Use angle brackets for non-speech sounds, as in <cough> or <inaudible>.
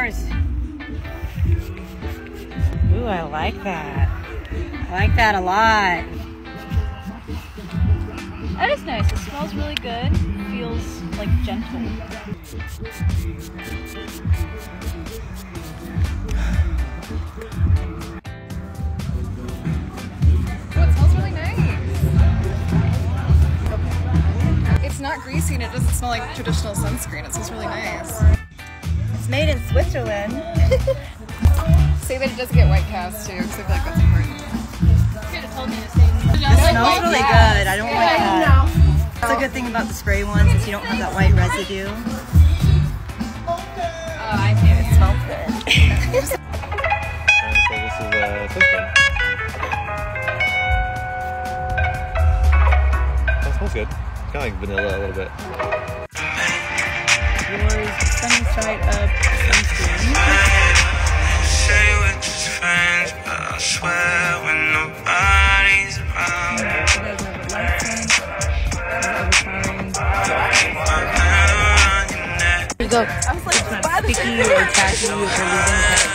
yours. Ooh, I like that. I like that a lot. That is nice. It smells really good. Feels like gentle. Oh, it smells really nice. It's not greasy and it doesn't smell like traditional sunscreen. It smells really nice. It's made in Switzerland. <laughs> See that it doesn't get white cast too, because I feel like that's important. It smells really good. I don't like that. That's a good thing about the spray ones is you don't have that white residue. Oh, I do. It smells good. so this is uh, sunscreen. That smells good. Kind of like vanilla a little bit. Around your neck. There's a, it's not sticky or tacky or leaving